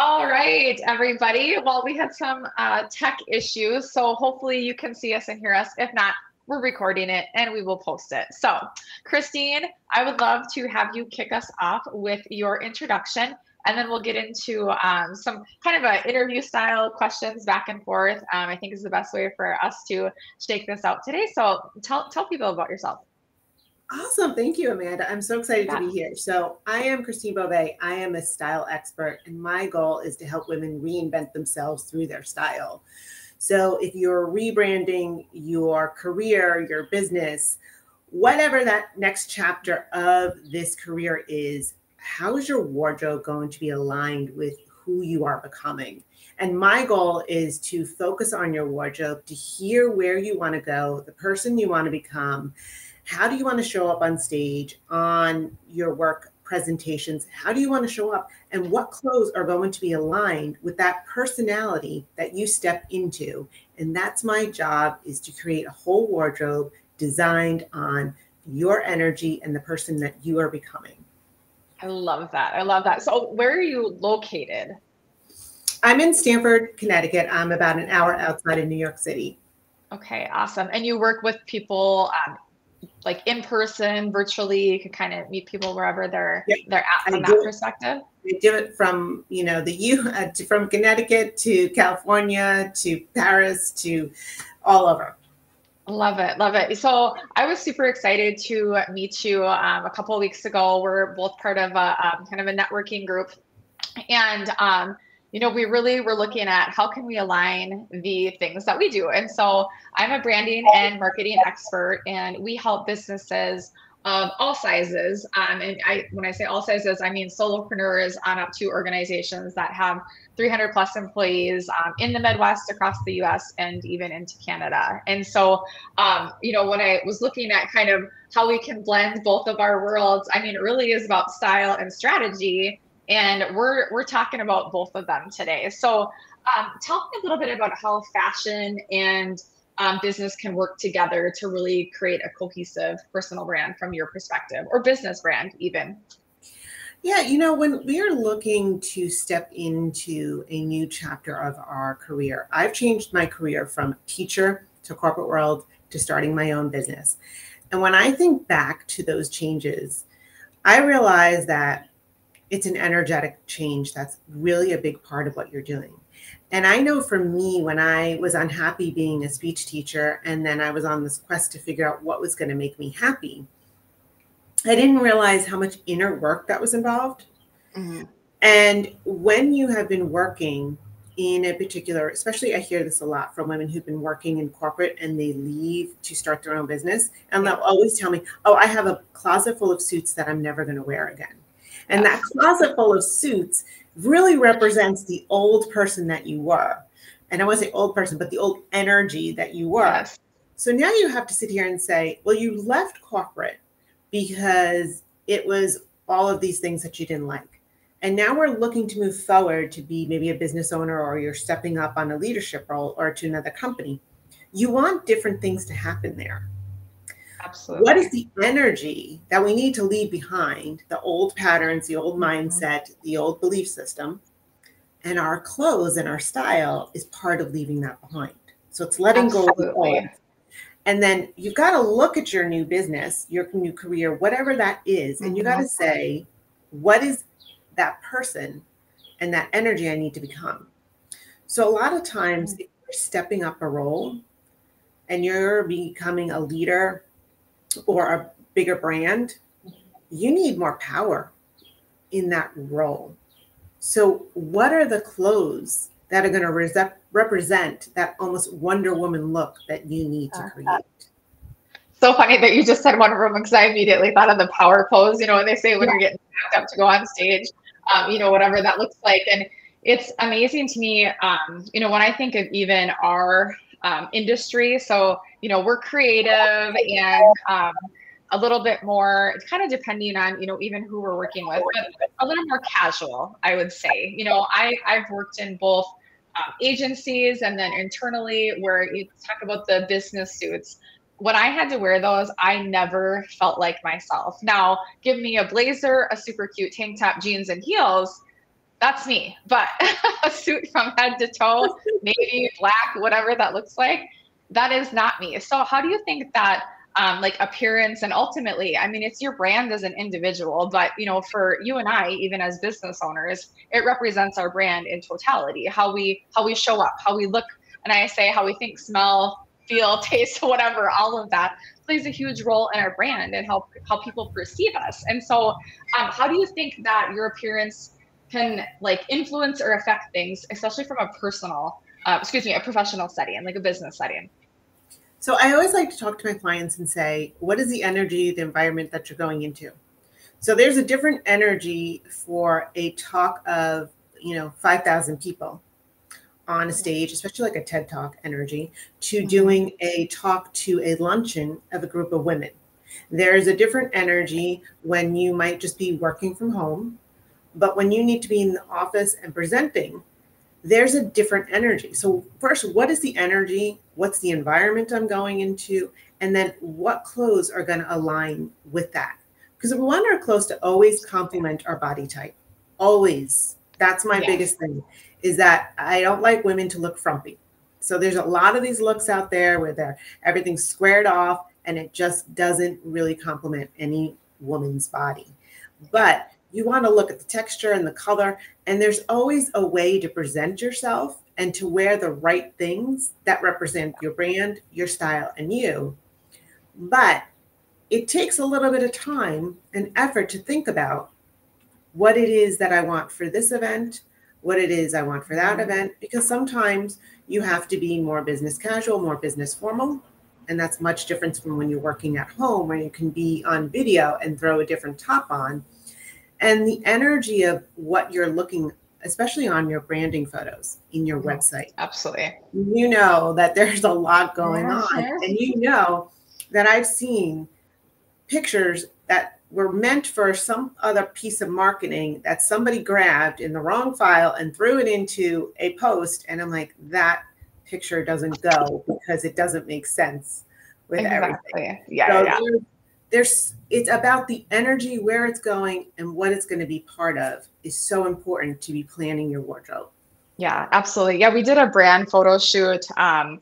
All right, everybody. Well, we had some uh, tech issues, so hopefully you can see us and hear us. If not, we're recording it and we will post it. So, Christine, I would love to have you kick us off with your introduction, and then we'll get into um, some kind of a interview style questions back and forth. Um, I think is the best way for us to shake this out today. So, tell tell people about yourself. Awesome. Thank you, Amanda. I'm so excited yeah. to be here. So, I am Christine Bové. I am a style expert, and my goal is to help women reinvent themselves through their style. So, if you're rebranding your career, your business, whatever that next chapter of this career is, how is your wardrobe going to be aligned with who you are becoming? And my goal is to focus on your wardrobe, to hear where you want to go, the person you want to become how do you want to show up on stage on your work presentations? How do you want to show up? And what clothes are going to be aligned with that personality that you step into? And that's my job is to create a whole wardrobe designed on your energy and the person that you are becoming. I love that i love that. So where are you located? I'm in stamford connecticut. I'm about an hour outside of new york city. Okay awesome. And you work with people um, like in person, virtually, you could kind of meet people wherever they're they're at from that perspective. We do it from you know the U uh, to, from Connecticut to California to Paris to all over. Love it, love it. So I was super excited to meet you um, a couple weeks ago. We're both part of a um, kind of a networking group, and um, you know, we really were looking at how can we align the things that we do. And so I'm a branding and marketing expert, and we help businesses of all sizes. Um, and I, when I say all sizes, I mean solopreneurs on up to organizations that have 300 plus employees um, in the Midwest, across the U.S., and even into Canada. And so, um, you know, when I was looking at kind of how we can blend both of our worlds, I mean, it really is about style and strategy and we're we're talking about both of them today. So, um, tell me a little bit about how fashion and um, business can work together to really create a cohesive personal brand from your perspective, or business brand even. Yeah, you know, when we are looking to step into a new chapter of our career, I've changed my career from teacher to corporate world to starting my own business. And when I think back to those changes, I realize that it's an energetic change that's really a big part of what you're doing. And I know for me, when I was unhappy being a speech teacher, and then I was on this quest to figure out what was going to make me happy, I didn't realize how much inner work that was involved. Mm-hmm. And when you have been working in a particular, especially I hear this a lot from women who've been working in corporate and they leave to start their own business, and they'll always tell me, Oh, I have a closet full of suits that I'm never going to wear again. And that closet full of suits really represents the old person that you were. And I want to say old person, but the old energy that you were. Yes. So now you have to sit here and say, well, you left corporate because it was all of these things that you didn't like. And now we're looking to move forward to be maybe a business owner or you're stepping up on a leadership role or to another company. You want different things to happen there. Absolutely. What is the energy that we need to leave behind? The old patterns, the old mm-hmm. mindset, the old belief system. And our clothes and our style is part of leaving that behind. So it's letting Absolutely. go of the old. And then you've got to look at your new business, your new career, whatever that is, and you got to mm-hmm. say, what is that person and that energy I need to become? So a lot of times, mm-hmm. if you're stepping up a role and you're becoming a leader or a bigger brand, you need more power in that role. So, what are the clothes that are going to re- represent that almost Wonder Woman look that you need to create? So funny that you just said Wonder Woman because I immediately thought of the power pose. You know, when they say when yeah. you're getting backed up to go on stage, um, you know, whatever that looks like. And it's amazing to me, um, you know, when I think of even our um, industry. So, you know, we're creative and um, a little bit more, kind of depending on, you know, even who we're working with, but a little more casual, I would say. You know, I, I've worked in both um, agencies and then internally where you talk about the business suits. When I had to wear those, I never felt like myself. Now, give me a blazer, a super cute tank top, jeans, and heels that's me. But a suit from head to toe, navy, black, whatever that looks like, that is not me. So how do you think that um, like appearance and ultimately, I mean, it's your brand as an individual, but you know, for you and I, even as business owners, it represents our brand in totality. How we how we show up, how we look, and I say how we think, smell, feel, taste, whatever, all of that plays a huge role in our brand and how how people perceive us. And so, um, how do you think that your appearance can like influence or affect things, especially from a personal, uh, excuse me, a professional setting, like a business setting? So I always like to talk to my clients and say, what is the energy, the environment that you're going into? So there's a different energy for a talk of, you know, 5,000 people on a stage, especially like a TED Talk energy, to mm-hmm. doing a talk to a luncheon of a group of women. There's a different energy when you might just be working from home, but when you need to be in the office and presenting, there's a different energy. So, first, what is the energy? What's the environment I'm going into? And then, what clothes are going to align with that? Because we want our clothes to always complement our body type. Always. That's my biggest thing is that I don't like women to look frumpy. So, there's a lot of these looks out there where they're everything's squared off and it just doesn't really complement any woman's body. But you want to look at the texture and the color and there's always a way to present yourself and to wear the right things that represent your brand your style and you. But it takes a little bit of time and effort to think about what it is that i want for this event what it is i want for that event because sometimes you have to be more business casual more business formal and that's much different from when you're working at home where you can be on video and throw a different top on and the energy of what you're looking especially on your branding photos in your mm-hmm. website absolutely you know that there's a lot going yeah, on sure. and you know that i've seen pictures that were meant for some other piece of marketing that somebody grabbed in the wrong file and threw it into a post and i'm like that picture doesn't go because it doesn't make sense with exactly. everything yeah, so yeah there's it's about the energy where it's going and what it's going to be part of is so important to be planning your wardrobe. Yeah absolutely. Yeah we did a brand photo shoot um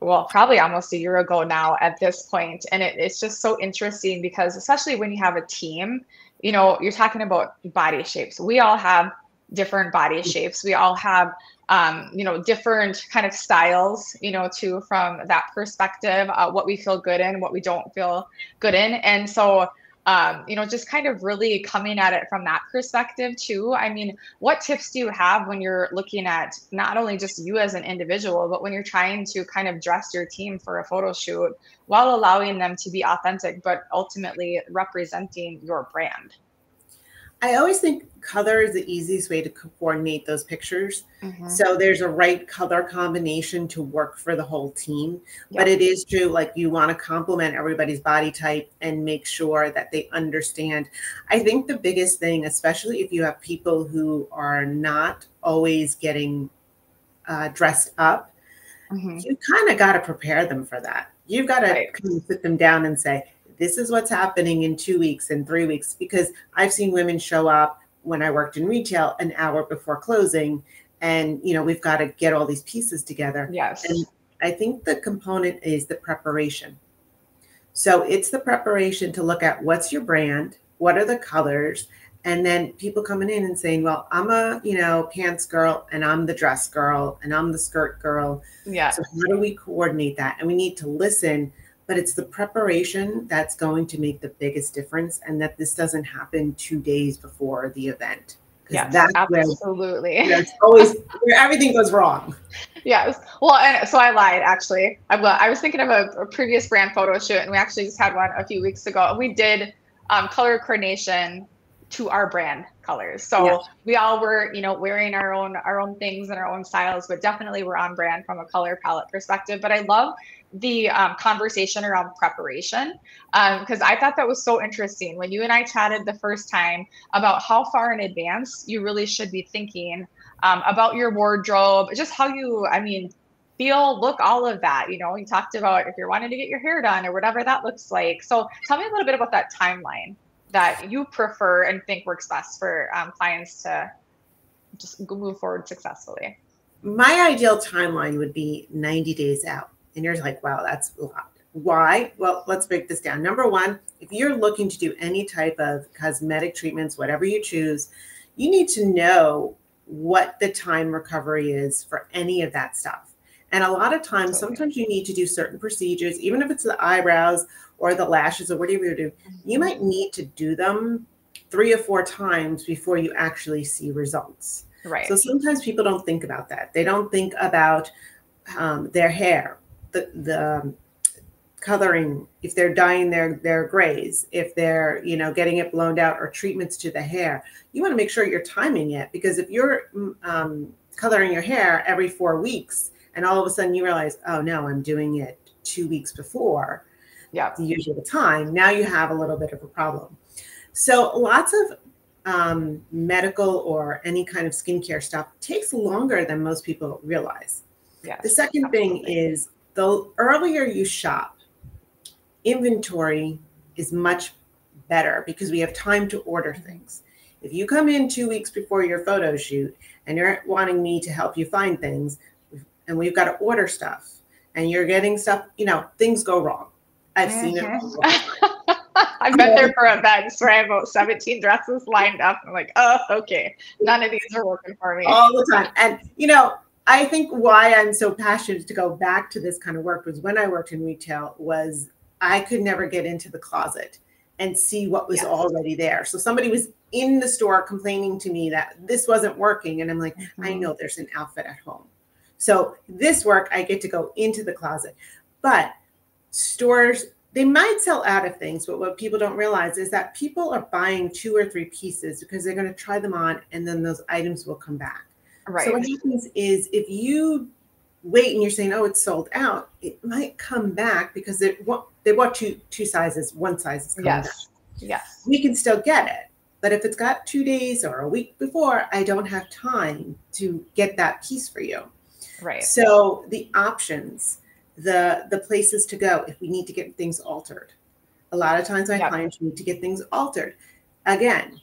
well probably almost a year ago now at this point and it, it's just so interesting because especially when you have a team you know you're talking about body shapes. We all have different body shapes. We all have um, you know, different kind of styles, you know, too, from that perspective, uh, what we feel good in, what we don't feel good in. And so, um, you know, just kind of really coming at it from that perspective too. I mean, what tips do you have when you're looking at not only just you as an individual, but when you're trying to kind of dress your team for a photo shoot while allowing them to be authentic, but ultimately representing your brand? I always think color is the easiest way to coordinate those pictures. Mm-hmm. So there's a right color combination to work for the whole team. Yep. But it is true, like you want to complement everybody's body type and make sure that they understand. I think the biggest thing, especially if you have people who are not always getting uh, dressed up, mm-hmm. you kind of got to prepare them for that. You've got to right. kind of sit them down and say, this is what's happening in two weeks and three weeks because I've seen women show up when I worked in retail an hour before closing, and you know we've got to get all these pieces together. Yes, and I think the component is the preparation. So it's the preparation to look at what's your brand, what are the colors, and then people coming in and saying, "Well, I'm a you know pants girl, and I'm the dress girl, and I'm the skirt girl." Yeah. So how do we coordinate that? And we need to listen but it's the preparation that's going to make the biggest difference and that this doesn't happen two days before the event. Yeah that's absolutely. where, it's always where everything goes wrong. Yes. Well and so i lied actually. I, I was thinking of a, a, previous brand photo shoot and we actually just had one a few weeks ago and we did um, color coordination to our brand colors. So yeah. we all were you know wearing our own our own things and our own styles but definitely we're on brand from a color palette perspective. But i love the um, conversation around preparation because um, I thought that was so interesting when you and I chatted the first time about how far in advance you really should be thinking um, about your wardrobe, just how you, I mean, feel, look, all of that. You know, you talked about if you're wanting to get your hair done or whatever that looks like. So tell me a little bit about that timeline that you prefer and think works best for um, clients to just move forward successfully? My ideal timeline would be 90 days out. And you're like, wow, that's a lot. Why? Well, let's break this down. Number one, if you're looking to do any type of cosmetic treatments, whatever you choose, you need to know what the time recovery is for any of that stuff. And a lot of times, sometimes you need to do certain procedures, even if it's the eyebrows or the lashes or whatever you do, you mm-hmm. might need to do them three or four times before you actually see results. Right. So sometimes people don't think about that. They don't think about um, their hair, the the coloring, if they're dyeing their their grays, if they're you know getting it blown out or treatments to the hair. You want to make sure you're timing it because if you're mm, um, coloring your hair every four weeks and all of a sudden you realize, oh no, I'm doing it two weeks before yeah. the usual time, now you have a little bit of a problem. So lots of um, medical or any kind of skincare stuff takes longer than most people realize. Yes, the second absolutely. thing is the earlier you shop, inventory is much better because we have time to order things. If you come in two weeks before your photo shoot and you're wanting me to help you find things, and we've got to order stuff, and you're getting stuff, you know, things go wrong. I've mm-hmm. seen it. Mm-hmm. I've been there for events where I have about 17 dresses lined up. I'm like, oh, okay. None of these are working for me. All the time. And, you know, I think why I'm so passionate to go back to this kind of work was when I worked in retail was I could never get into the closet and see what was already there. So somebody was in the store complaining to me that this wasn't working. And I'm like, mm-hmm. I know there's an outfit at home. So this work, I get to go into the closet. But stores, they might sell out of things, but what people don't realize is that people are buying two or three pieces because they're going to try them on and then those items will come back. Right. So what happens is if you wait and you're saying, oh, it's sold out, it might come back because they want they bought two two sizes, one size is coming yes. back. Yes. We can still get it. But if it's got two days or a week before, I don't have time to get that piece for you. Right. So the options, the the places to go if we need to get things altered. A lot of times my yep. clients need to get things altered. Again,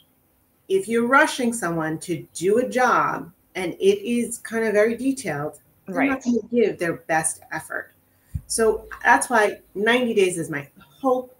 if you're rushing someone to do a job and it is kind of very detailed, they're right. not going to give their best effort. So that's why 90 days is my hope.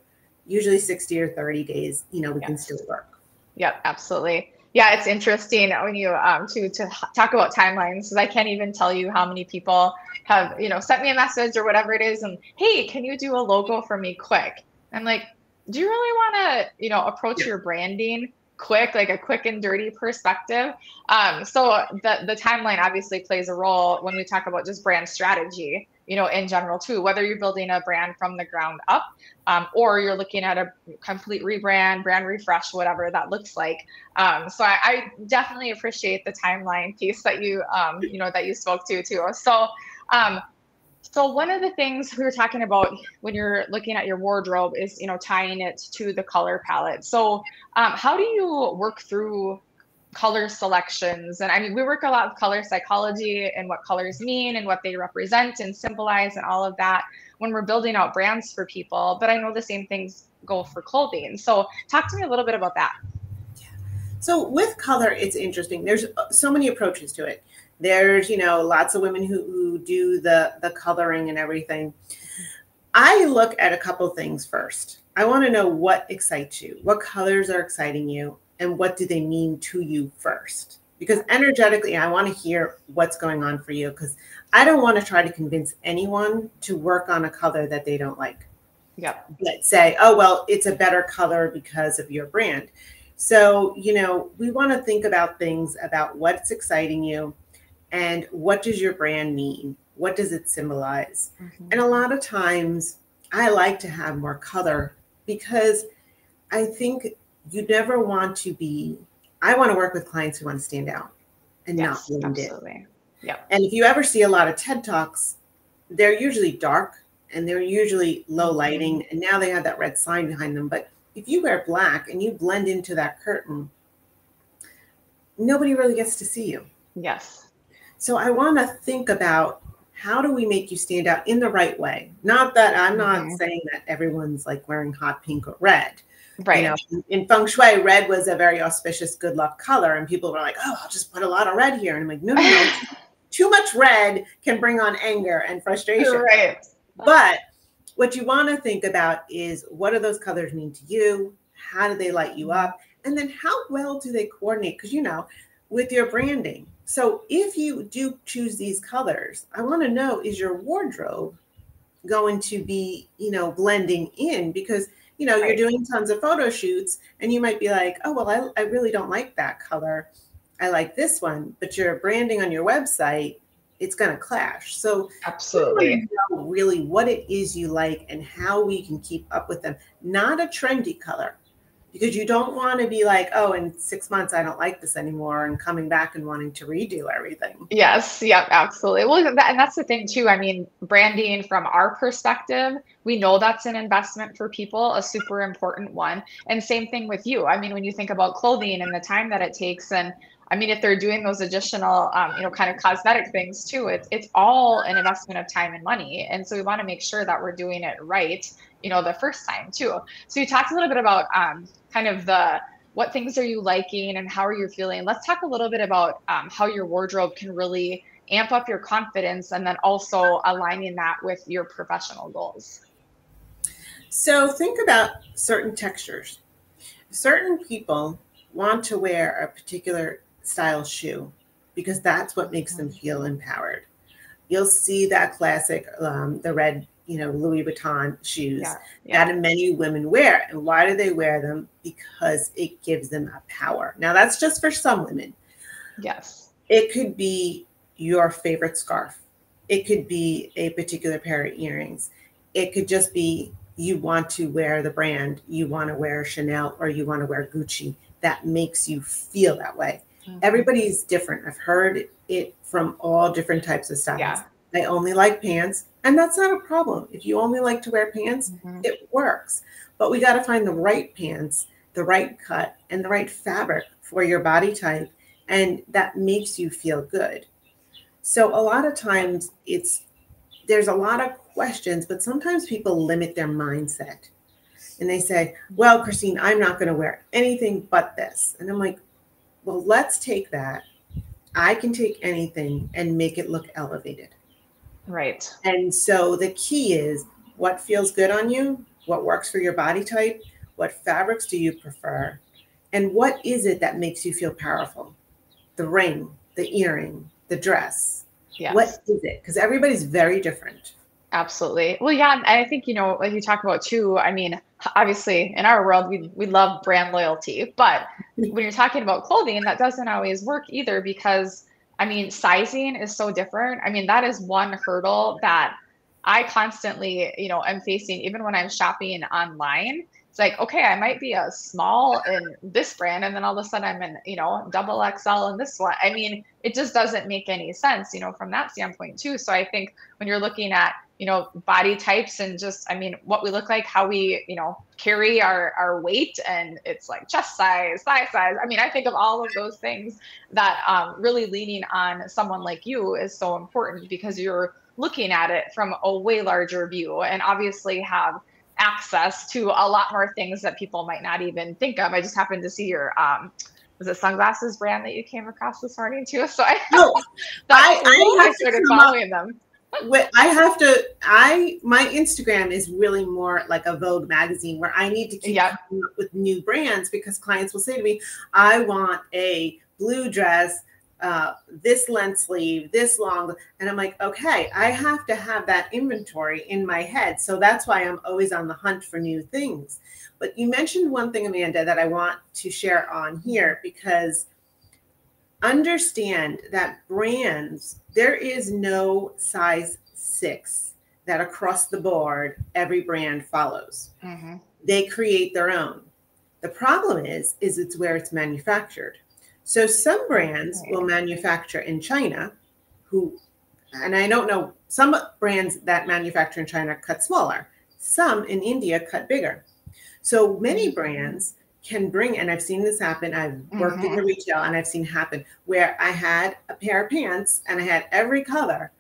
Usually 60 or 30 days, you know, we can still work. Yep, absolutely yeah, it's interesting when you um to to talk about timelines because I can't even tell you how many people have you know sent me a message or whatever it is and hey, can you do a logo for me quick? I'm like, do you really want to you know approach yeah. your branding quick, like a quick and dirty perspective? Um, so the the timeline obviously plays a role when we talk about just brand strategy you know, in general too, whether you're building a brand from the ground up um, or you're looking at a complete rebrand, brand refresh, whatever that looks like. Um, so I, I, definitely appreciate the timeline piece that you, um, you know, that you spoke to too. So, um, so one of the things we were talking about when you're looking at your wardrobe is, you know, tying it to the color palette. So um, how do you work through color selections. And I mean, we work a lot with color psychology and what colors mean and what they represent and symbolize and all of that when we're building out brands for people. But I know the same things go for clothing. So talk to me a little bit about that. So with color, it's interesting. There's so many approaches to it. There's, you know, lots of women who, who do the the coloring and everything. I look at a couple things first. I want to know what excites you. What colors are exciting you? and what do they mean to you first because energetically i want to hear what's going on for you because i don't want to try to convince anyone to work on a color that they don't like yeah let's say oh well it's a better color because of your brand so you know we want to think about things about what's exciting you and what does your brand mean what does it symbolize mm-hmm. and a lot of times i like to have more color because i think you never want to be i want to work with clients who want to stand out and yes, not blend absolutely. Yeah. And if you ever see a lot of TED Talks, they're usually dark and they're usually low mm-hmm. lighting. And now they have that red sign behind them. But if you wear black and you blend into that curtain, nobody really gets to see you. Yes. So I want to think about how do we make you stand out in the right way? Not that I'm not mm-hmm. saying that everyone's like wearing hot pink or red, Right. You know, in feng shui, red was a very auspicious, good luck color, and people were like, "Oh, I'll just put a lot of red here." And I'm like, "No, no, no. Too much red can bring on anger and frustration." Right. But what you want to think about is what do those colors mean to you? How do they light you up? And then how well do they coordinate? Because you know, with your branding. So if you do choose these colors, I want to know is your wardrobe going to be, you know, blending in because you know, right. you're doing tons of photo shoots and you might be like, oh, well, I, I really don't like that color. I like this one, but your branding on your website, it's going to clash. So, absolutely, really what it is you like and how we can keep up with them. Not a trendy color, because you don't want to be like, oh, in six months I don't like this anymore, and coming back and wanting to redo everything. Yes, yep, absolutely. Well, that, and that's the thing too. I mean, branding from our perspective, we know that's an investment for people, a super important one. And same thing with you. I mean, when you think about clothing and the time that it takes, and I mean, if they're doing those additional, um, you know, kind of cosmetic things too, it's it's all an investment of time and money, and so we want to make sure that we're doing it right, you know, the first time too. So you talked a little bit about um, kind of the what things are you liking and how are you feeling. Let's talk a little bit about um, how your wardrobe can really amp up your confidence, and then also aligning that with your professional goals. So think about certain textures. Certain people want to wear a particular style shoe because that's what makes them feel empowered. You'll see that classic, um, the red, you know, Louis Vuitton shoes yeah, yeah. that many women wear. And why do they wear them? Because it gives them a power. Now, that's just for some women. Yes. It could be your favorite scarf, it could be a particular pair of earrings, it could just be you want to wear the brand, you want to wear Chanel or you want to wear Gucci. That makes you feel that way. Mm-hmm. Everybody's different. I've heard it from all different types of styles. Yeah. I only like pants, and that's not a problem. If you only like to wear pants, mm-hmm. it works. But we got to find the right pants, the right cut, and the right fabric for your body type, and that makes you feel good. So a lot of times it's there's a lot of questions, but sometimes people limit their mindset. And they say, Well, Christine, I'm not going to wear anything but this. And I'm like, well, let's take that. I can take anything and make it look elevated. Right. And so the key is what feels good on you, what works for your body type, what fabrics do you prefer, and what is it that makes you feel powerful? The ring, the earring, the dress. Yes. What is it? Because everybody's very different. Absolutely. Well, yeah, and I think you know, like you talk about too. I mean, obviously, in our world, we we love brand loyalty, but when you're talking about clothing, that doesn't always work either because I mean, sizing is so different. I mean, that is one hurdle that I constantly, you know, am facing even when I'm shopping online. It's like, okay, I might be a small in this brand, and then all of a sudden I'm in, you know, double XL in this one. I mean, it just doesn't make any sense, you know, from that standpoint too. So I think when you're looking at you know body types and just i mean what we look like how we you know carry our our weight and it's like chest size thigh size i mean i think of all of those things that um, really leaning on someone like you is so important because you're looking at it from a way larger view and obviously have access to a lot more things that people might not even think of i just happened to see your um, was it sunglasses brand that you came across this morning too? So I, no, I, I, I started following up. them. I have to. I my Instagram is really more like a Vogue magazine where I need to keep yep. up with new brands because clients will say to me, "I want a blue dress, uh, this length sleeve, this long," and I'm like, "Okay, I have to have that inventory in my head." So that's why I'm always on the hunt for new things. But you mentioned one thing, Amanda, that I want to share on here because understand that brands, there is no size six that across the board every brand follows. Mm-hmm. They create their own. The problem is, is it's where it's manufactured. So some brands will manufacture in China, who, and I don't know, some brands that manufacture in China cut smaller. Some in India cut bigger. So many mm-hmm. brands can bring, and I've seen this happen. I've worked mm-hmm. in the retail and I've seen happen where I had a pair of pants and I had every color,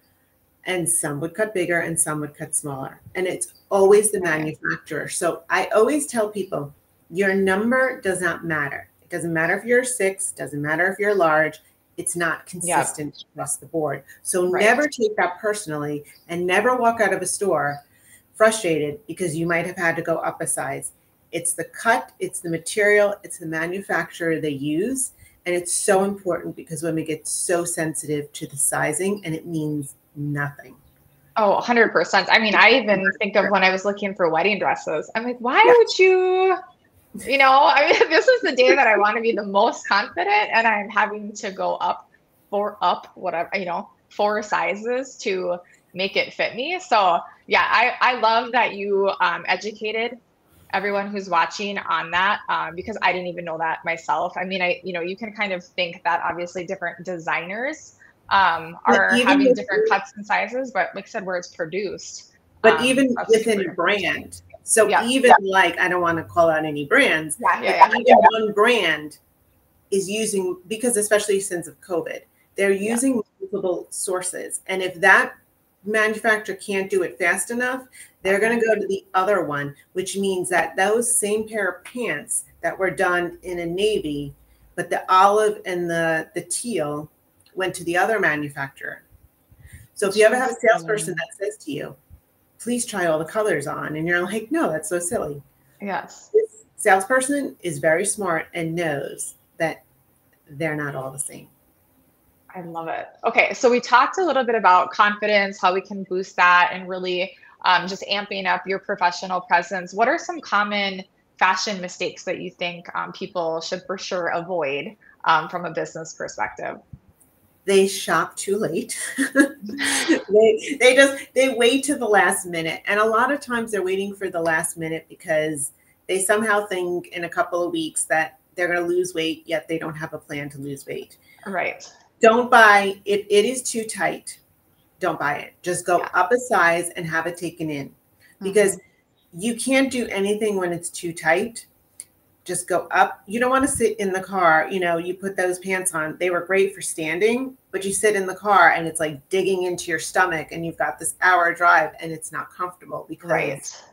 and some would cut bigger and some would cut smaller. And it's always the manufacturer. So I always tell people Your number does not matter. It doesn't matter if you're six, doesn't matter if you're large. It's not consistent yep. across the board. So right. never take that personally and never walk out of a store frustrated because you might have had to go up a size. It's the cut, it's the material, it's the manufacturer they use. And it's so important because women get so sensitive to the sizing and it means nothing. Oh, 100%. I mean, I even think of when I was looking for wedding dresses. I'm like, why yeah. would you, you know, I mean, this is the day that I want to be the most confident and I'm having to go up for up whatever, you know, four sizes to make it fit me. So yeah, I, I love that you um, educated everyone who's watching on that um, because I didn't even know that myself. I mean, I, you know, you can kind of think that obviously different designers um, are having different cuts and sizes, but like I said, where it's produced. But um, even within a brand. So yeah, even yeah. like, I don't want to call out any brands, yeah, yeah, even one brand is using, because especially since of COVID, they're using multiple sources. And if that manufacturer can't do it fast enough, they're going to go to the other one, which means that those same pair of pants that were done in a navy, but the olive and the, the teal went to the other manufacturer. So if you ever have a salesperson that says to you, please try all the colors on, and you're like, no, that's so silly. Yes. This salesperson is very smart and knows that they're not all the same. I love it. Okay, so we talked a little bit about confidence, how we can boost that, and really um, just amping up your professional presence. What are some common fashion mistakes that you think um, people should for sure avoid um, from a business perspective? They shop too late. they they just they wait to the last minute. And a lot of times they're waiting for the last minute because they somehow think in a couple of weeks that they're going to lose weight yet they don't have a plan to lose weight. Right. Don't buy if it is too tight. Don't buy it. Just go yeah. up a size and have it taken in. Because mm-hmm. you can't do anything when it's too tight just go up. You don't want to sit in the car. You know, you put those pants on. They were great for standing, but you sit in the car and it's like digging into your stomach and you've got this hour drive and it's not comfortable because right.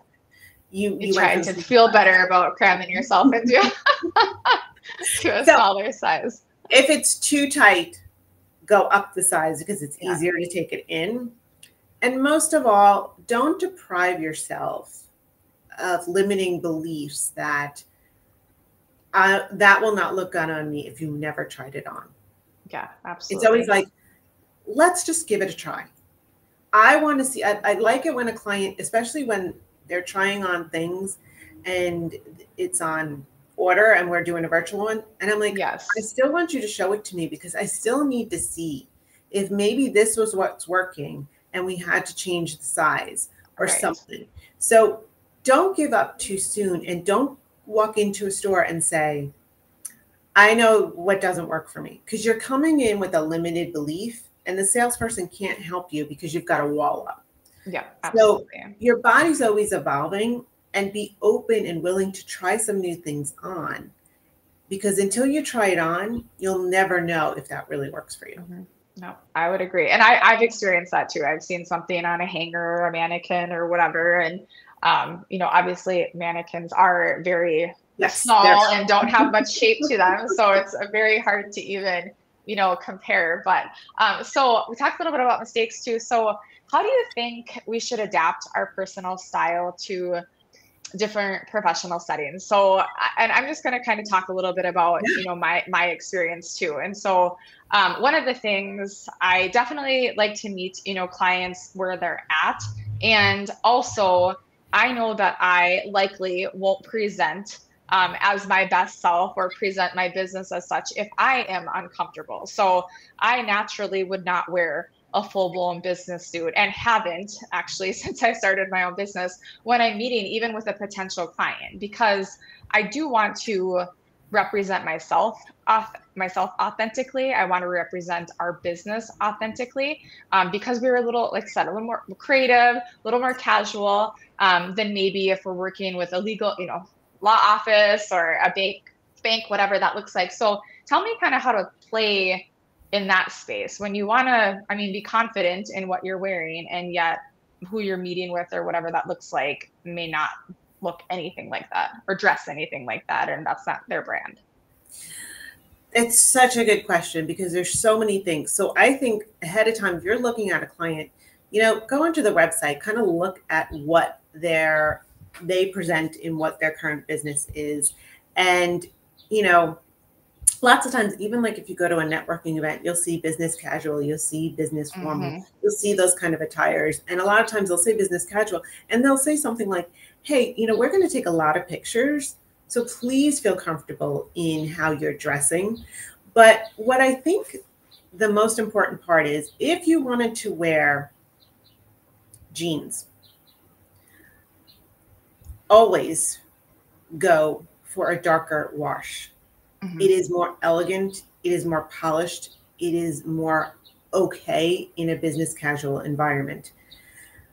you, you, you try to feel better about cramming yourself into to a so, smaller size. If it's too tight, go up the size because it's yeah. easier to take it in. And most of all, don't deprive yourself of limiting beliefs that uh, that will not look good on me if you never tried it on. Yeah, absolutely. It's always like, let's just give it a try. I want to see, I, I like it when a client, especially when they're trying on things and it's on order and we're doing a virtual one. And I'm like, yes, I still want you to show it to me because I still need to see if maybe this was what's working and we had to change the size or right. something. So don't give up too soon and don't walk into a store and say, I know what doesn't work for me because you're coming in with a limited belief and the salesperson can't help you because you've got a wall up. Yeah. Absolutely. So your body's always evolving and be open and willing to try some new things on because until you try it on, you'll never know if that really works for you. Mm-hmm. No, I would agree. And I, I've experienced that too. I've seen something on a hanger or a mannequin or whatever. And um, you know, obviously mannequins are very yes, small and don't have much shape to them. So it's very hard to even, you know, compare. But um, so we talked a little bit about mistakes too. So how do you think we should adapt our personal style to different professional settings so and i'm just going to kind of talk a little bit about you know my my experience too and so um, one of the things i definitely like to meet you know clients where they're at and also I know that I likely won't present um, as my best self or present my business as such if I am uncomfortable. So I naturally would not wear a full blown business suit and haven't actually since I started my own business when I'm meeting even with a potential client because I do want to represent myself myself authentically. I want to represent our business authentically um, because we're a little, like I said, a little more creative, a little more casual um, than maybe if we're working with a legal, you know, law office or a bank, bank, whatever that looks like. So tell me kind of how to play in that space when you want to, I mean, be confident in what you're wearing and yet who you're meeting with or whatever that looks like may not look anything like that or dress anything like that and that's not their brand. It's such a good question because there's so many things. So i think ahead of time if you're looking at a client you know go onto the website kind of look at what their they present in what their current business is. And you know lots of times even like if you go to a networking event you'll see business casual you'll see business formal mm-hmm. you'll see those kind of attires. And a lot of times they'll say business casual and they'll say something like hey you know we're going to take a lot of pictures so please feel comfortable in how you're dressing but what i think the most important part is if you wanted to wear jeans always go for a darker wash Mm-hmm. It is more elegant, it is more polished, it is more okay in a business casual environment.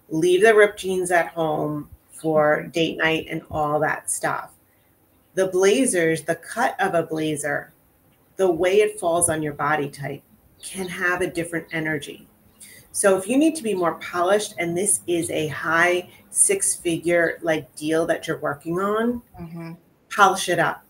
Leave the ripped jeans at home for date night and all that stuff. The blazers, the cut of a blazer, the way it falls on your body type can have a different energy. So if you need to be more polished and this is a high six figure like deal that you're working on, mm-hmm. polish it up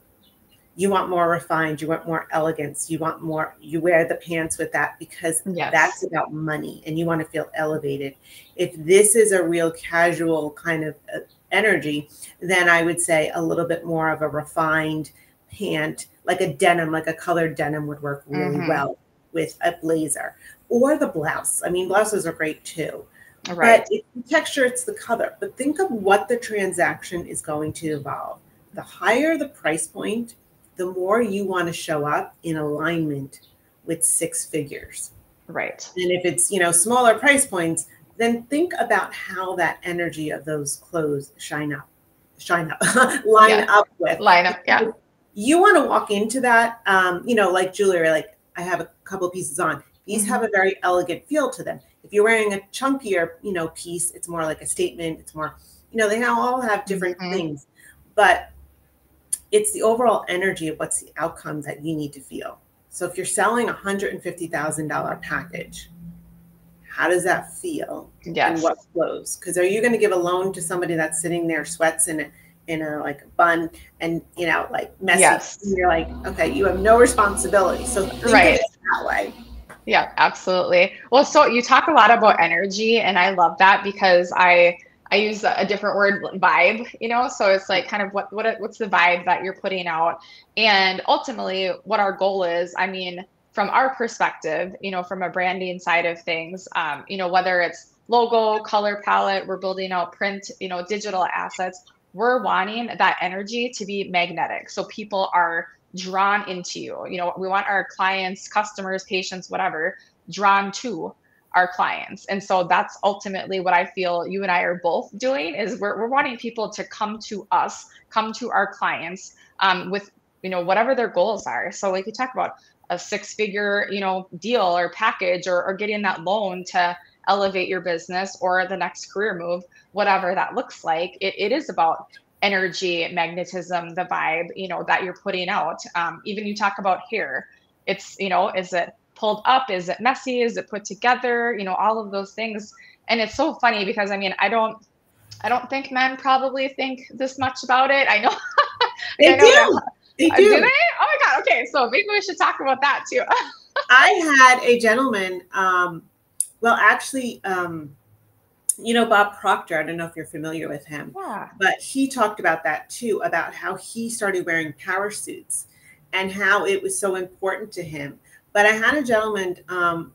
you want more refined, you want more elegance, you want more, you wear the pants with that because yes. that's about money and you want to feel elevated. If this is a real casual kind of uh, energy, then I would say a little bit more of a refined pant, like a denim, like a colored denim would work really mm-hmm. well with a blazer or the blouse. I mean, blouses are great too. Right. But it's the texture, it's the color. But think of what the transaction is going to involve. The higher the price point, the more you want to show up in alignment with six figures. Right. And if it's, you know, smaller price points, then think about how that energy of those clothes shine up, shine up, line yeah. up with. Line up, yeah. You want to walk into that, um, you know, like jewelry, like I have a couple pieces on. These mm-hmm. have a very elegant feel to them. If you're wearing a chunkier, you know, piece, it's more like a statement. It's more, you know, they now all have different mm-hmm. things. But it's the overall energy of what's the outcome that you need to feel. So if you're selling a hundred and fifty thousand dollar package, how does that feel? Yes. And what flows? Because are you going to give a loan to somebody that's sitting there sweats in a in a like a bun and you know like messy? Yes. And you're like, okay, you have no responsibility. So right that way. Yeah, absolutely. Well, so you talk a lot about energy, and I love that because I I use a different word, vibe, you know, so it's like kind of what what what's the vibe that you're putting out, and ultimately what our goal is. I mean, from our perspective, you know, from a branding side of things, um, you know, whether it's logo, color palette, we're building out print, you know, digital assets. We're wanting that energy to be magnetic, so people are drawn into you. You know, we want our clients, customers, patients, whatever, drawn to our clients. And so that's ultimately what I feel you and I are both doing is we're, we're wanting people to come to us, come to our clients um, with, you know, whatever their goals are. So like you talk about a six figure, you know, deal or package or, or getting that loan to elevate your business or the next career move, whatever that looks like, it, it is about energy, magnetism, the vibe, you know, that you're putting out. Um, even you talk about hair, it's, you know, is it pulled up? Is it messy? Is it put together? You know, all of those things. And it's so funny because I mean, I don't I don't think men probably think this much about it. I know they I know do. They uh, do. do they? Oh my god. Okay, so maybe we should talk about that too. I had a gentleman, um, well, actually, um, you know, Bob Proctor, I don't know if you're familiar with him, yeah. but he talked about that too, about how he started wearing power suits and how it was so important to him. But I had a gentleman um,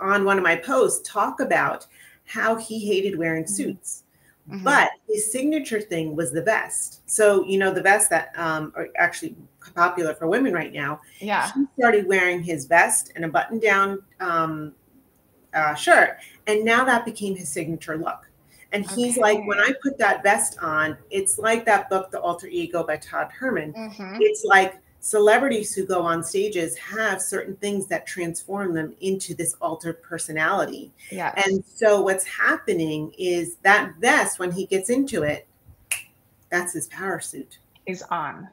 on one of my posts talk about how he hated wearing mm-hmm. suits. Mm-hmm. But his signature thing was the vest. So, you know, the vest that um, are actually popular for women right now. Yeah. He started wearing his vest and a button down um, uh, shirt. And now that became his signature look. And he's okay. like, when I put that vest on, it's like that book, The Alter Ego by Todd Herman. Mm-hmm. It's like celebrities who go on stages have certain things that transform them into this altered personality. Yeah. And so what's happening is that vest, when he gets into it, that's his power suit. Is on.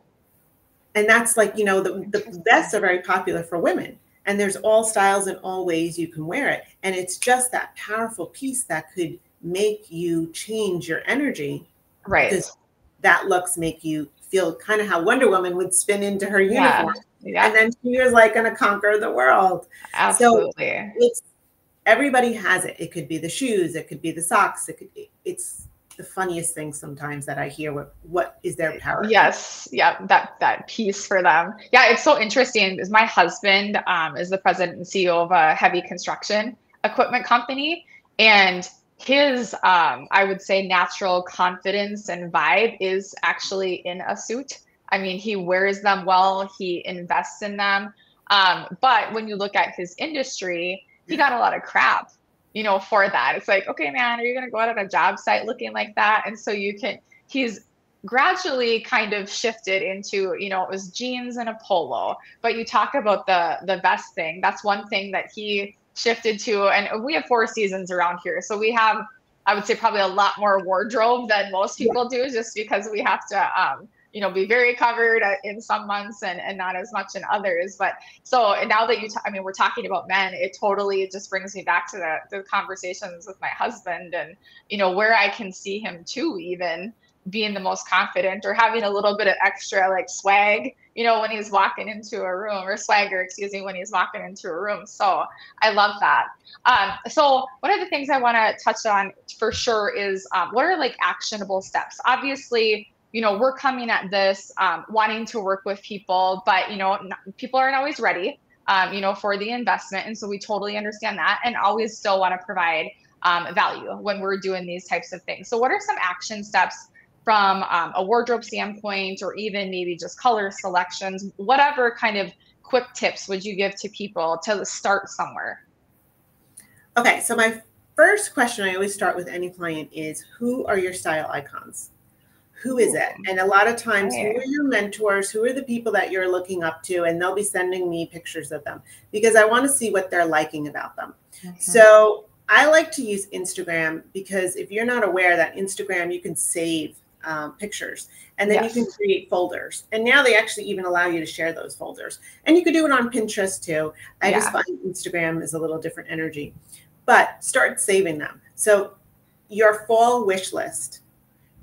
And that's like, you know, the, the vests are very popular for women. And there's all styles and all ways you can wear it. And it's just that powerful piece that could make you change your energy. Right Because that looks make you feel kind of how Wonder Woman would spin into her uniform. Yeah. yeah. And then she was like going to conquer the world. Absolutely. So it's everybody has it. It could be the shoes, it could be the socks, it could be it's the funniest thing sometimes that I hear what what is their power. Yes, yeah, that that piece for them. Yeah, it's so interesting because my husband um, is the president and CEO of a heavy construction equipment company, and his um, I would say natural confidence and vibe is actually in a suit. I mean, he wears them well, he invests in them. Um, but when you look at his industry, he got a lot of crap you know, for that. It's like, okay, man, are you going to go out on a job site looking like that? And so you can, he's gradually kind of shifted into, you know, it was jeans and a polo. But you talk about the the vest thing. That's one thing that he shifted to. And we have four seasons around here, so we have, I would say, probably a lot more wardrobe than most people do, just because we have to. Um, you know be very covered in some months and, and not as much in others but so and now that you t- i mean we're talking about men it totally just brings me back to the, the conversations with my husband and you know where i can see him too even being the most confident or having a little bit of extra like swag you know when he's walking into a room or swagger excuse me when he's walking into a room. So i love that. Um, so one of the things i want to touch on for sure is um, what are like actionable steps? Obviously you know, we're coming at this um, wanting to work with people, but you know, people aren't always ready, um, you know, for the investment, and so we totally understand that, and always still want to provide um, value when we're doing these types of things. So, what are some action steps from um, a wardrobe standpoint, or even maybe just color selections, whatever kind of quick tips would you give to people to start somewhere? Okay, so my first question I always start with any client is, who are your style icons? who is it? And a lot of times, who are your mentors? Who are the people that you're looking up to? And they'll be sending me pictures of them because I want to see what they're liking about them. Mm-hmm. So I like to use Instagram because if you're not aware that Instagram, you can save um, pictures and then yes. you can create folders. And now they actually even allow you to share those folders. And you could do it on Pinterest too. I yeah. just find Instagram is a little different energy, but start saving them. So your fall wish list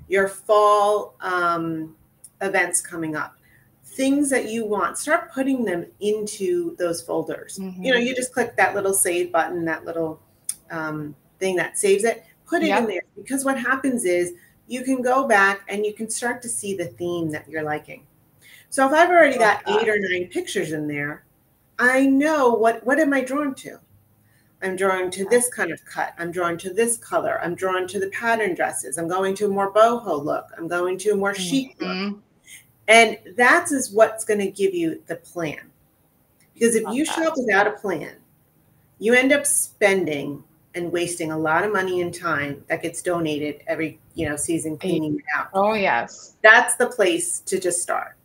your fall um, events coming up things that you want start putting them into those folders mm-hmm. you know you just click that little save button that little um, thing that saves it put it yep. in there because what happens is you can go back and you can start to see the theme that you're liking so if i've already got eight or nine pictures in there i know what what am i drawn to I'm drawn to this kind of cut. I'm drawn to this color. I'm drawn to the pattern dresses. I'm going to a more boho look. I'm going to a more chic mm-hmm. look. And that is what's going to give you the plan. Because if you shop without a plan, you end up spending and wasting a lot of money and time that gets donated every, you know, season cleaning it out. Oh yes. That's the place to just start.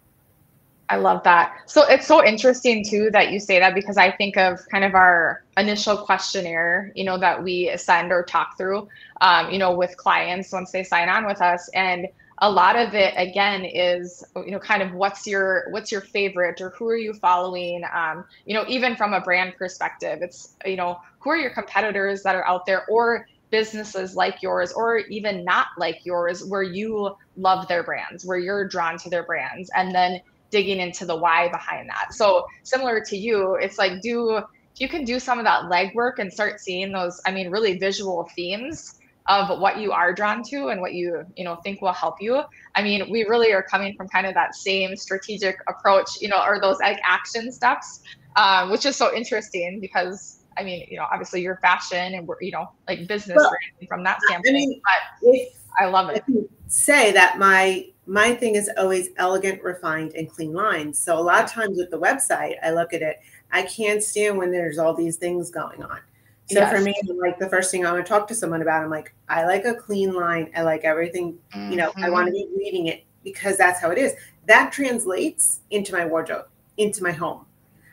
I love that. So it's so interesting too that you say that because I think of kind of our initial questionnaire, you know, that we send or talk through, um, you know, with clients once they sign on with us. And a lot of it again is, you know, kind of what's your what's your favorite or who are you following? Um, you know, even from a brand perspective, it's you know, who are your competitors that are out there or businesses like yours or even not like yours where you love their brands, where you're drawn to their brands. And then digging into the why behind that. So similar to you, it's like do you can do some of that legwork and start seeing those, I mean, really visual themes of what you are drawn to and what you you know think will help you i mean we really are coming from kind of that same strategic approach you know or those like action steps um, which is so interesting because i mean you know obviously you're fashion and we're you know like business well, from that standpoint I mean, but i love it I say that my my thing is always elegant, refined, and clean lines. So a lot of times with the website, I look at it, I can't stand when there's all these things going on. So yes. for me, like the first thing I want to talk to someone about, I'm like, I like a clean line. I like everything, mm-hmm. you know, I want to mm-hmm. be reading it because that's how it is. That translates into my wardrobe, into my home.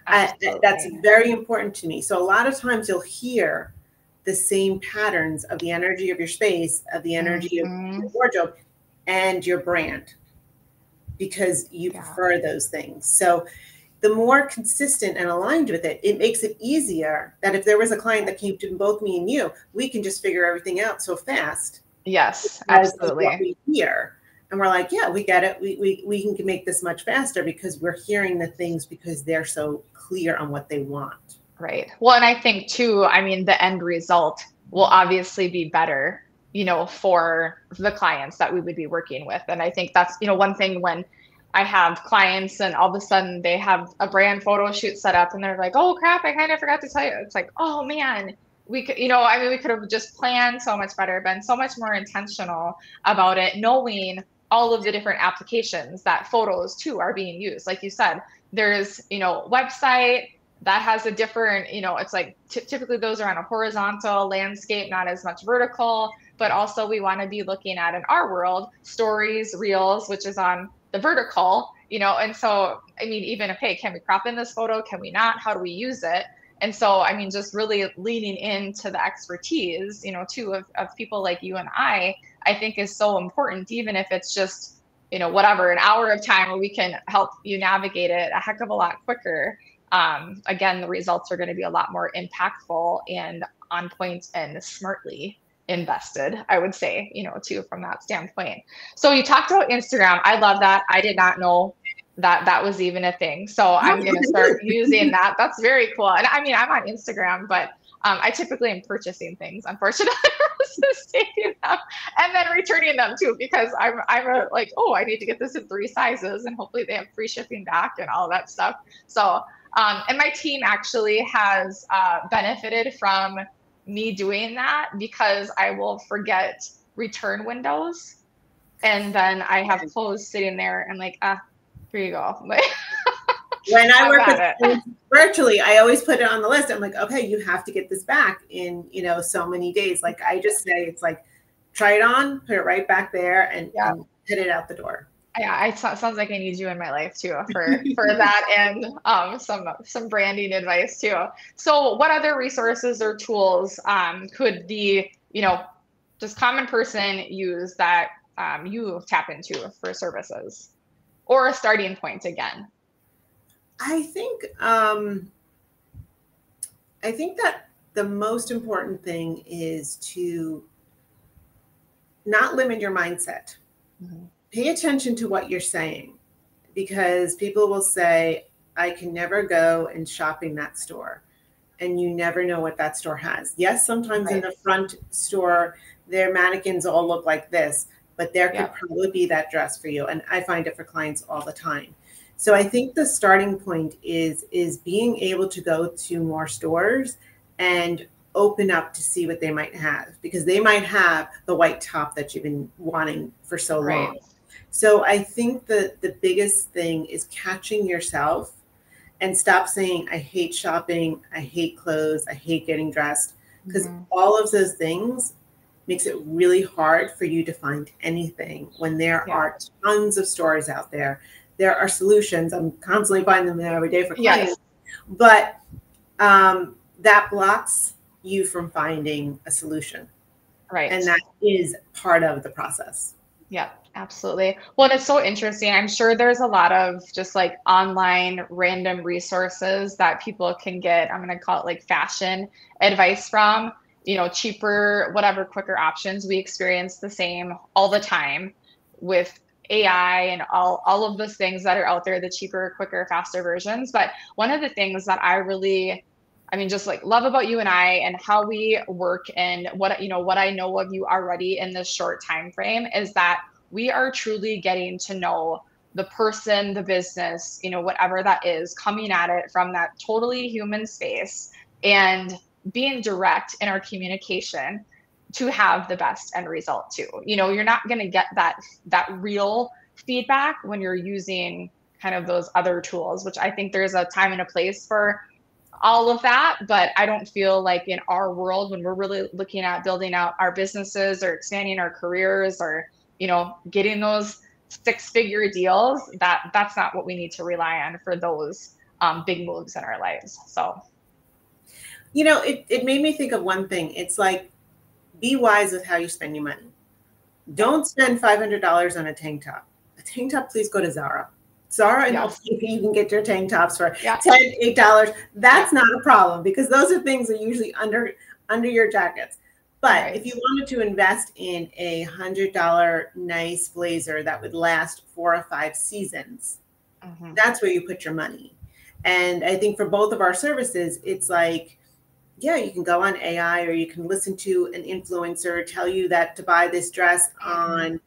I, that's very important to me. So a lot of times you'll hear the same patterns of the energy of your space, of the energy mm-hmm. of your wardrobe and your brand because you yeah. prefer those things. So the more consistent and aligned with it, it makes it easier that if there was a client that came to both me and you, we can just figure everything out so fast. Yes, absolutely. Here. and we're like, yeah, we get it. We, we, we can make this much faster because we're hearing the things because they're so clear on what they want. Right. Well, and I think too, I mean, the end result will obviously be better, you know, for the clients that we would be working with. And I think that's, you know, one thing when I have clients and all of a sudden they have a brand photo shoot set up and they're like, oh crap, I kind of forgot to tell you. It's like, oh man, we could, you know, I mean, we could have just planned so much better, been so much more intentional about it, knowing all of the different applications that photos too are being used. Like you said, there's, you know, website that has a different, you know, it's like t- typically those are on a horizontal landscape, not as much vertical, but also we want to be looking at in our world stories, reels, which is on the vertical, you know, and so, I mean, even if, hey, can we crop in this photo? Can we not? How do we use it? And so, I mean, just really leaning into the expertise, you know, too, of, of people like you and I I think is so important, even if it's just, you know, whatever, an hour of time where we can help you navigate it a heck of a lot quicker. Um, again, the results are going to be a lot more impactful and on point and smartly invested, I would say, you know, too, from that standpoint. So you talked about Instagram. I love that. I did not know that that was even a thing. So I'm going to start using that. That's very cool. And I mean, I'm on Instagram, but um, I typically am purchasing things, unfortunately, and then returning them too, because I'm I'm a, like, oh, I need to get this in three sizes, and hopefully they have free shipping back and all that stuff. So, um, and my team actually has uh, benefited from me doing that because I will forget return windows, and then I have clothes sitting there and like, ah, here you go. when I work with virtually, I always put it on the list. I'm like, okay, you have to get this back in, you know, so many days. Like I just say, it's like, try it on, put it right back there, and, yeah. and hit it out the door. Yeah, it sounds like I need you in my life too for for that and um, some some branding advice too. So, what other resources or tools um, could the you know just common person use that um, you tap into for services, or a starting point again? I think um, I think that the most important thing is to not limit your mindset. Mm-hmm. Pay attention to what you're saying because people will say, I can never go and shop in that store. And you never know what that store has. Yes, sometimes right. in the front store, their mannequins all look like this, but there yeah. could probably be that dress for you. And I find it for clients all the time. So I think the starting point is is being able to go to more stores and open up to see what they might have because they might have the white top that you've been wanting for so right. long. So I think that the biggest thing is catching yourself and stop saying I hate shopping, I hate clothes, I hate getting dressed because mm-hmm. all of those things makes it really hard for you to find anything when there yeah. are tons of stores out there there are solutions. I'm constantly finding them there every day for clients, yes. but um, that blocks you from finding a solution. Right. And that is part of the process. Yeah, absolutely. Well, it's so interesting. I'm sure there's a lot of just like online random resources that people can get. I'm going to call it like fashion advice from, you know, cheaper, whatever, quicker options. We experience the same all the time with AI and all, all of those things that are out there, the cheaper, quicker, faster versions. But one of the things that I really I mean, just like love about you and I and how we work and what you know, what I know of you already in this short time frame is that we are truly getting to know the person, the business, you know, whatever that is, coming at it from that totally human space and being direct in our communication to have the best end result too. You know, you're not going to get that that real feedback when you're using kind of those other tools, which I think there's a time and a place for all of that, but I don't feel like in our world when we're really looking at building out our businesses or expanding our careers or, you know, getting those six-figure deals, that that's not what we need to rely on for those um, big moves in our lives. So you know, it, it made me think of one thing. It's like be wise with how you spend your money. Don't spend $500 on a tank top. A tank top, please go to Zara. Zara and yes. you can get your tank tops for yeah. 10 $8. That's yeah. not a problem because those are things that are usually under under your jackets. But right. if you wanted to invest in a hundred dollar nice blazer that would last four or five seasons, mm-hmm. that's where you put your money. And I think for both of our services, it's like, yeah, you can go on AI or you can listen to an influencer tell you that to buy this dress mm-hmm. on,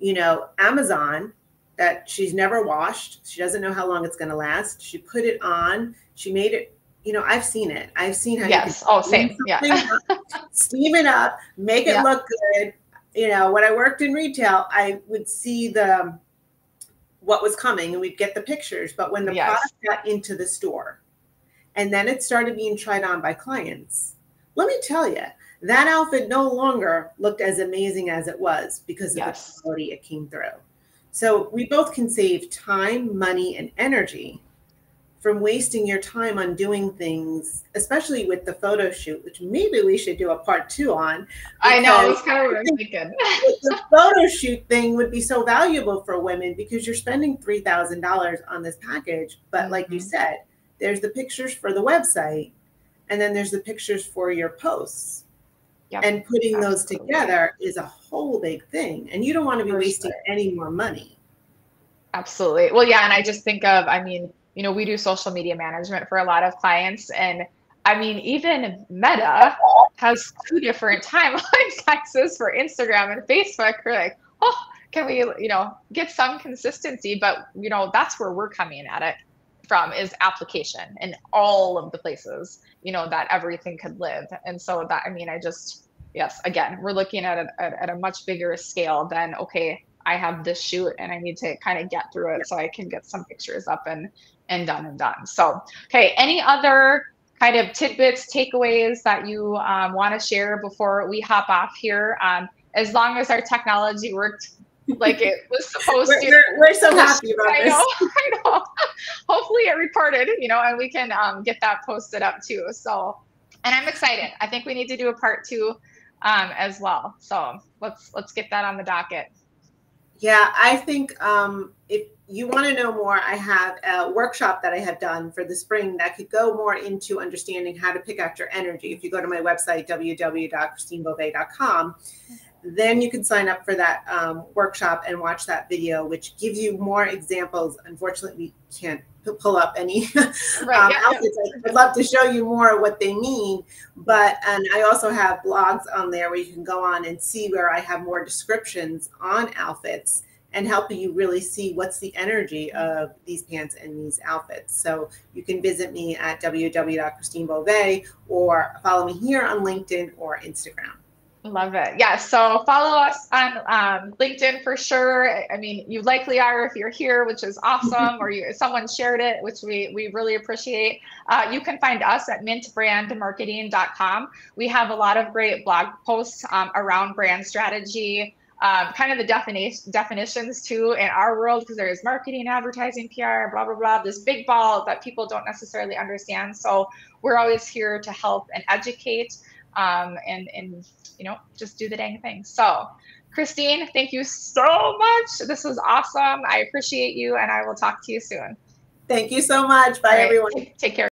you know, Amazon that she's never washed. She doesn't know how long it's going to last. She put it on. She made it you know, I've seen it. I've seen how yes. oh, same. Yeah. steam it up, make it yeah. look good. You know, when I worked in retail, I would see the what was coming and we'd get the pictures. But when the yes. product got into the store and then it started being tried on by clients, let me tell you, that outfit no longer looked as amazing as it was because of yes. the quality it came through. So we both can save time, money, and energy from wasting your time on doing things, especially with the photo shoot, which maybe we should do a part two on. I know, it's kind of what I'm thinking. the photo shoot thing would be so valuable for women because you're spending $3,000 on this package. But mm-hmm. like you mm-hmm. said, there's the pictures for the website, and then there's the pictures for your posts. Yep. And putting Absolutely. those together is a whole big thing. And you don't want to be for wasting sure. any more money. Absolutely. Well, yeah. And I just think of, I mean, you know, we do social media management for a lot of clients. And I mean, even Meta has two different timeline sizes for Instagram and Facebook. We're like, oh, can we, you know, get some consistency? But, you know, that's where we're coming at it from is application in all of the places, you know, that everything could live. And so that, I mean, I just, yes, again, we're looking at it at, at a much bigger scale than, okay, I have this shoot and I need to kind of get through it so I can get some pictures up and and done and done. So, okay, any other kind of tidbits, takeaways that you um, want to share before we hop off here? Um, as long as our technology worked like it was supposed we're, to. We're, we're so happy about I this. Know, I know. Hopefully it recorded, you know, and we can um, get that posted up too. So, and I'm excited. I think we need to do a part two um, as well. So let's let's get that on the docket. Yeah, I think um, if you want to know more, I have a workshop that I have done for the spring that could go more into understanding how to pick out your energy. If you go to my website, www.christinebove.com, then you can sign up for that um, workshop and watch that video, which gives you more examples. Unfortunately, we can't pull up any right, um, yeah, outfits. Yeah. I'd love to show you more what they mean, but and I also have blogs on there where you can go on and see where I have more descriptions on outfits and helping you really see what's the energy of these pants and these outfits. So you can visit me at www.christinebove or follow me here on LinkedIn or Instagram. Love it. Yeah. So follow us on um, LinkedIn for sure. I mean, you likely are if you're here, which is awesome, or you, someone shared it, which we, we really appreciate. Uh, you can find us at mintbrandmarketing.com. We have a lot of great blog posts um, around brand strategy, um, kind of the definition definitions too in our world, because there's marketing, advertising, PR, blah, blah, blah, this big ball that people don't necessarily understand. So we're always here to help and educate um, and and you know just do the dang thing. So, Christine, thank you so much. This was awesome. I appreciate you, and I will talk to you soon. Thank you so much. Bye, right. everyone. Take care.